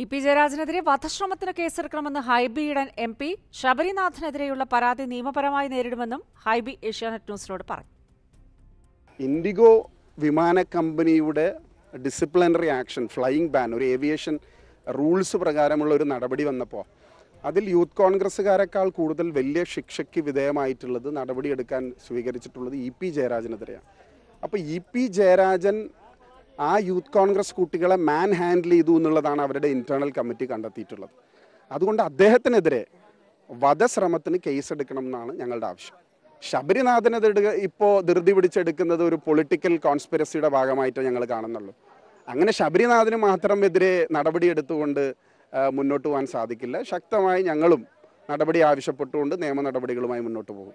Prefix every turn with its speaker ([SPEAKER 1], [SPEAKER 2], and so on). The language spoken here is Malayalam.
[SPEAKER 1] ഇ പി ജയരാജനെതിരെ വധശ്രമത്തിന് കേസെടുക്കണമെന്ന് ഹൈബി ഈഡൻ എം പി ശബരിനാഥിനെതിരെയുള്ള പരാതി നിയമപരമായി നേരിടുമെന്നും ഹൈബി ഏഷ്യാനെറ്റ് ന്യൂസിനോട് പറഞ്ഞു.
[SPEAKER 2] ഇൻഡിഗോ വിമാന കമ്പനിയുടെ ഡിസിപ്ലിനറി ആക്ഷൻ ഫ്ലൈയിങ് ബാൻ ഒരു ഏവിയേഷൻ റൂൾസ് പ്രകാരമുള്ള ഒരു നടപടി വന്നപ്പോൾ അതിൽ യൂത്ത് കോൺഗ്രസ്സുകാരെക്കാൾ കൂടുതൽ വലിയ ശിക്ഷയ്ക്ക് വിധേയമായിട്ടുള്ളത് നടപടിയെടുക്കാൻ സ്വീകരിച്ചിട്ടുള്ളത് ഇ പി ജയരാജനെതിരെയാണ്. അപ്പോൾ ഇ പി ജയരാജൻ ആ യൂത്ത് കോൺഗ്രസ് കുട്ടികളെ മാൻ ഹാൻഡിൽ ചെയ്തു എന്നുള്ളതാണ് അവരുടെ ഇന്റേണൽ കമ്മിറ്റി കണ്ടെത്തിയിട്ടുള്ളത്. അതുകൊണ്ട് അദ്ദേഹത്തിനെതിരെ വധശ്രമത്തിന് കേസെടുക്കണം എന്നാണ് ഞങ്ങളുടെ ആവശ്യം. ശബരിനാഥനെതിരെ ഇപ്പോൾ ധൃതി പിടിച്ചെടുക്കുന്നത് ഒരു പൊളിറ്റിക്കൽ കോൺസ്പിരസിയുടെ ഭാഗമായിട്ട് ഞങ്ങൾ കാണുന്നുള്ളൂ. അങ്ങനെ ശബരിനാഥന് മാത്രം എതിരെ നടപടിയെടുത്തുകൊണ്ട് മുന്നോട്ട് പോകാൻ സാധിക്കില്ല. ശക്തമായി ഞങ്ങളും നടപടി ആവശ്യപ്പെട്ടുകൊണ്ട് നിയമ നടപടികളുമായി മുന്നോട്ട് പോകും.